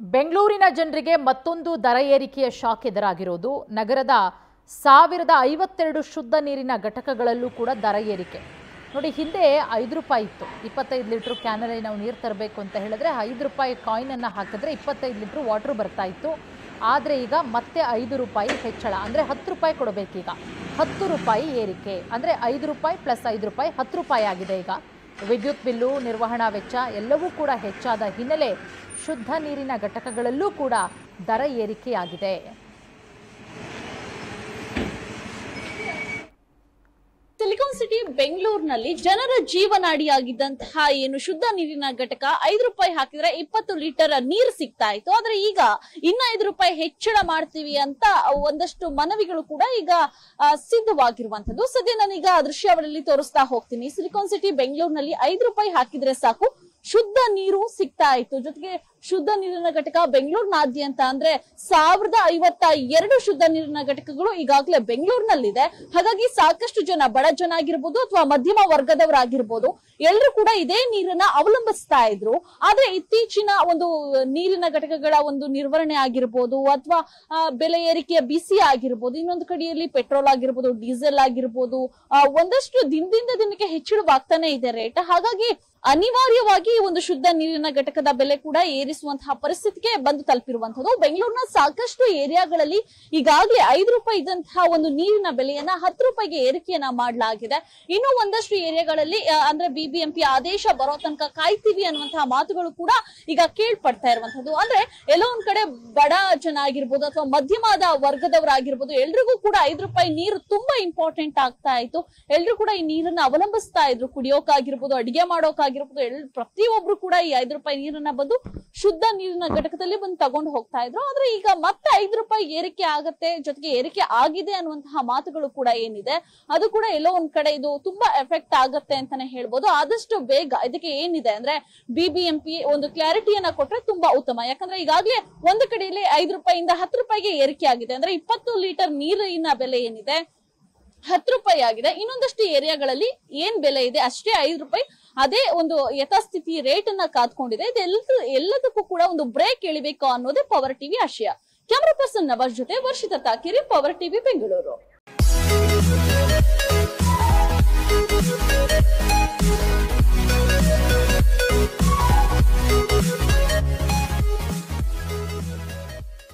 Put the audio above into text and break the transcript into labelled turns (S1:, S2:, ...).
S1: ಬೆಂಗಳೂರಿನ ಜನರಿಗೆ ಮತ್ತೊಂದು ದರ ಏರಿಕೆಯ ಶಾಕ್ ಎದುರಾಗಿರೋದು ನಗರದ ಸಾವಿರದ ಐವತ್ತೆರಡು ಶುದ್ಧ ನೀರಿನ ಘಟಕಗಳಲ್ಲೂ ಕೂಡ ದರ ಏರಿಕೆ. ನೋಡಿ, ಹಿಂದೆ ಐದು ರೂಪಾಯಿ ಇತ್ತು. ಇಪ್ಪತ್ತೈದು ಲೀಟ್ರ್ ಕ್ಯಾನಲ್ಲಿ ನಾವು ನೀರು ತರಬೇಕು ಅಂತ ಹೇಳಿದ್ರೆ ಐದು ರೂಪಾಯಿ ಕಾಯಿನನ್ನು ಹಾಕಿದ್ರೆ ಇಪ್ಪತ್ತೈದು ಲೀಟ್ರ್ ವಾಟ್ರ್ ಬರ್ತಾ ಇತ್ತು. ಆದರೆ ಈಗ ಮತ್ತೆ ಐದು ರೂಪಾಯಿ ಹೆಚ್ಚಳ. ಅಂದರೆ ಹತ್ತು ರೂಪಾಯಿ ಕೊಡಬೇಕೀಗ. ಹತ್ತು ರೂಪಾಯಿ ಏರಿಕೆ. ಅಂದರೆ ಐದು ರೂಪಾಯಿ ಪ್ಲಸ್ ಐದು ರೂಪಾಯಿ ಹತ್ತು ರೂಪಾಯಿ ಆಗಿದೆ ಈಗ. ವಿದ್ಯುತ್ ಬಿಲ್ಲು ನಿರ್ವಹಣಾ ವೆಚ್ಚ ಎಲ್ಲವೂ ಕೂಡ ಹೆಚ್ಚಾದ ಹಿನ್ನೆಲೆ ಶುದ್ಧ ನೀರಿನ ಘಟಕಗಳಲ್ಲೂ ಕೂಡ ದರ ಏರಿಕೆಯಾಗಿದೆ
S2: ಸಿಲಿಕಾನ್ ಸಿಟಿ ಬೆಂಗಳೂರಿನಲ್ಲಿ ಜನರ ಜೀವನಾಡಿಯಾಗಿದ್ದಂತಹ ಏನು ಶುದ್ಧ ನೀರಿನ ಘಟಕ, ಐದು ರೂಪಾಯಿ ಹಾಕಿದ್ರೆ ಇಪ್ಪತ್ತು ಲೀಟರ್ ನೀರು ಸಿಗ್ತಾ ಇತ್ತು. ಆದ್ರೆ ಈಗ ಇನ್ನ ಐದು ರೂಪಾಯಿ ಹೆಚ್ಚಳ ಮಾಡ್ತೀವಿ ಅಂತ ಒಂದಷ್ಟು ಮನವಿಗಳು ಕೂಡ ಈಗ ಸಿದ್ಧವಾಗಿರುವಂತದ್ದು ಸದ್ಯ ನಾನೀಗ ದೃಶ್ಯಾವಳಿಯಲ್ಲಿ ತೋರಿಸ್ತಾ ಹೋಗ್ತೀನಿ. ಸಿಲಿಕಾನ್ ಸಿಟಿ ಬೆಂಗಳೂರಿನಲ್ಲಿ ಐದು ರೂಪಾಯಿ ಹಾಕಿದ್ರೆ ಸಾಕು. ಶುದ್ಧ ನೀರು ಸಿಗ್ತಾ ಇತ್ತು. ಜೊತೆಗೆ ಶುದ್ಧ ನೀರಿನ ಘಟಕ ಬೆಂಗಳೂರಿನಾದ್ಯಂತ ಅಂದ್ರೆ ಸಾವಿರದ ಐವತ್ತ ಎರಡು ಶುದ್ಧ ನೀರಿನ ಘಟಕಗಳು ಈಗಾಗಲೇ ಬೆಂಗಳೂರಿನಲ್ಲಿದೆ. ಹಾಗಾಗಿ ಸಾಕಷ್ಟು ಜನ, ಬಡ ಜನ ಆಗಿರ್ಬೋದು ಅಥವಾ ಮಧ್ಯಮ ವರ್ಗದವರಾಗಿರ್ಬೋದು ಎಲ್ಲರೂ ಕೂಡ ಇದೇ ನೀರನ್ನ ಅವಲಂಬಿಸ್ತಾ ಇದ್ರು. ಆದ್ರೆ ಇತ್ತೀಚಿನ ಒಂದು ನೀರಿನ ಘಟಕಗಳ ಒಂದು ನಿರ್ವಹಣೆ ಆಗಿರ್ಬೋದು ಅಥವಾ ಬೆಲೆ ಏರಿಕೆಯ ಬಿಸಿ ಆಗಿರ್ಬೋದು, ಇನ್ನೊಂದು ಕಡೆಯಲ್ಲಿ ಪೆಟ್ರೋಲ್ ಆಗಿರ್ಬೋದು, ಡೀಸೆಲ್ ಆಗಿರ್ಬೋದು ಒಂದಷ್ಟು ದಿನದಿಂದ ದಿನಕ್ಕೆ ಹೆಚ್ಚಳವಾಗ್ತಾನೆ ಇದೆ ರೇಟ್. ಹಾಗಾಗಿ ಅನಿವಾರ್ಯವಾಗಿ ಈ ಒಂದು ಶುದ್ಧ ನೀರಿನ ಘಟಕದ ಬೆಲೆ ಕೂಡ ಏರಿಸುವಂತಹ ಪರಿಸ್ಥಿತಿಗೆ ಬಂದು ತಲುಪಿರುವಂತದ್ದು ಬೆಂಗಳೂರಿನ ಸಾಕಷ್ಟು ಏರಿಯಾಗಳಲ್ಲಿ ಈಗಾಗಲೇ ಐದು ರೂಪಾಯಿ ಇದ್ದಂತಹ ಒಂದು ನೀರಿನ ಬೆಲೆಯನ್ನ ಹತ್ತು ರೂಪಾಯಿಗೆ ಏರಿಕೆಯನ್ನ ಮಾಡಲಾಗಿದೆ. ಇನ್ನು ಒಂದಷ್ಟು ಏರಿಯಾಗಳಲ್ಲಿ ಅಂದ್ರೆ ಬಿಬಿಎಂಪಿ ಆದೇಶ ಬರೋ ತನಕ ಕಾಯ್ತೀವಿ ಅನ್ನುವಂತಹ ಮಾತುಗಳು ಕೂಡ ಈಗ ಕೇಳ್ಪಡ್ತಾ ಇರುವಂತದ್ದು ಅಂದ್ರೆ ಎಲ್ಲೋ ಒಂದ್ ಕಡೆ ಬಡ ಜನ ಆಗಿರ್ಬೋದು ಅಥವಾ ಮಧ್ಯಮದ ವರ್ಗದವರಾಗಿರ್ಬೋದು, ಎಲ್ರಿಗೂ ಕೂಡ ಐದು ರೂಪಾಯಿ ನೀರು ತುಂಬಾ ಇಂಪಾರ್ಟೆಂಟ್ ಆಗ್ತಾ ಇತ್ತು. ಎಲ್ರು ಕೂಡ ಈ ನೀರನ್ನ ಅವಲಂಬಿಸ್ತಾ ಇದ್ರು, ಕುಡಿಯೋಕಾಗಿರ್ಬೋದು, ಅಡಿಗೆ ಮಾಡೋಕಾಗಿರ್ಬೋದು ಎಲ್, ಪ್ರತಿಯೊಬ್ರು ಕೂಡ ಈ ಐದು ರೂಪಾಯಿ ನೀರನ್ನ ಬಂದು ಶುದ್ಧ ನೀರಿನ ಘಟಕದಲ್ಲಿ ಬಂದು ತಗೊಂಡು ಹೋಗ್ತಾ ಇದ್ರು. ಆದ್ರೆ ಈಗ ಮತ್ತೆ ಐದು ರೂಪಾಯಿ ಏರಿಕೆ ಆಗತ್ತೆ, ಜೊತೆಗೆ ಏರಿಕೆ ಆಗಿದೆ ಅನ್ನುವಂತಹ ಮಾತುಗಳು ಕೂಡ ಏನಿದೆ, ಅದು ಕೂಡ ಎಲ್ಲೋ ಒಂದ್ ಕಡೆ ಇದು ತುಂಬಾ ಎಫೆಕ್ಟ್ ಆಗತ್ತೆ ಅಂತಾನೆ ಹೇಳ್ಬೋದು. ಆದಷ್ಟು ಬೇಗ ಇದಕ್ಕೆ ಏನಿದೆ ಅಂದ್ರೆ ಬಿಬಿಎಂಪಿ ಒಂದು ಕ್ಲಾರಿಟಿಯನ್ನ ಕೊಟ್ರೆ ತುಂಬಾ ಉತ್ತಮ. ಯಾಕಂದ್ರೆ ಈಗಾಗಲೇ ಒಂದು ಕಡೆಯಲ್ಲಿ ಐದು ರೂಪಾಯಿಯಿಂದ ಹತ್ತು ರೂಪಾಯಿಗೆ ಏರಿಕೆ ಆಗಿದೆ. ಅಂದ್ರೆ ಇಪ್ಪತ್ತು ಲೀಟರ್ ನೀರಿನ ಬೆಲೆ ಏನಿದೆ? ಹತ್ತು ರೂಪಾಯಿ ಆಗಿದೆ. ಇನ್ನೊಂದಷ್ಟು ಏರಿಯಾಗಳಲ್ಲಿ ಏನ್ ಬೆಲೆ ಇದೆ? ಅಷ್ಟೇ ಐದು ರೂಪಾಯಿ ಅದೇ ಒಂದು ಯಥಾಸ್ಥಿತಿ ರೇಟ್ ಅನ್ನ ಕಾದ್ಕೊಂಡಿದೆ. ಇದೆಲ್ಲದೂ, ಎಲ್ಲದಕ್ಕೂ ಕೂಡ ಒಂದು ಬ್ರೇಕ್ ಎಳಿಬೇಕು ಅನ್ನೋದೇ ಪವರ್ ಟಿವಿ ಆಶಯ. ಕ್ಯಾಮರಾ ಪರ್ಸನ್ ನವಾಜ್ ಜೊತೆ ವರ್ಷಿತ ತಾಕಿರಿ ಪವರ್ ಟಿವಿ ಬೆಂಗಳೂರು.